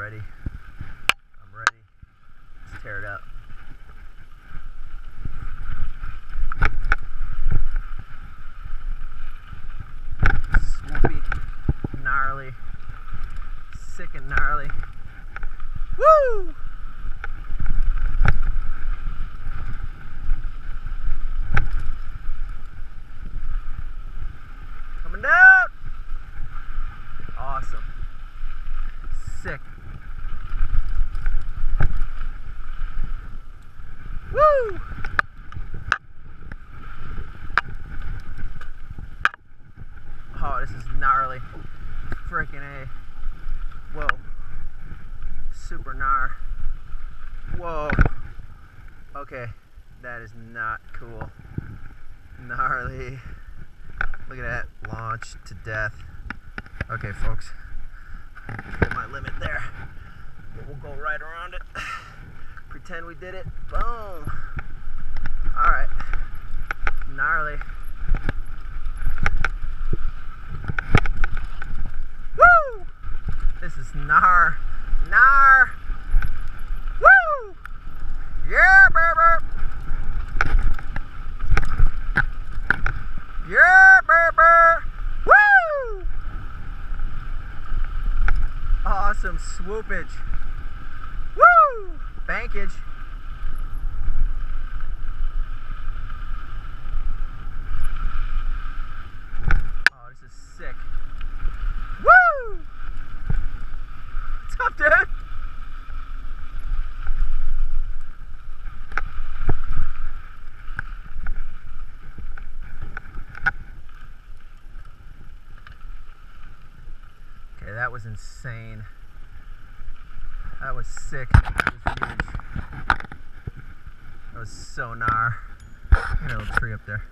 ready. I'm ready. Let's tear it up. Swoopy, gnarly, sick and gnarly. Woo! Coming down! Awesome. Sick. Oh, this is gnarly. Freaking A. Whoa. Super gnar. Whoa. Okay, that is not cool. Gnarly. Look at that. Launch to death. Okay, folks. Hit my limit there. But we'll go right around it. Pretend we did it. Boom. Alright. Gnarly. Woo! This is gnar. Gnar! Woo! Yeah, baby! Yeah, baby! Woo! Awesome swoopage. Woo! Bankage. Oh, this is sick. Woo! What's up, dude? Okay, that was insane. That was sick. That was huge. That was so gnar. Little tree up there.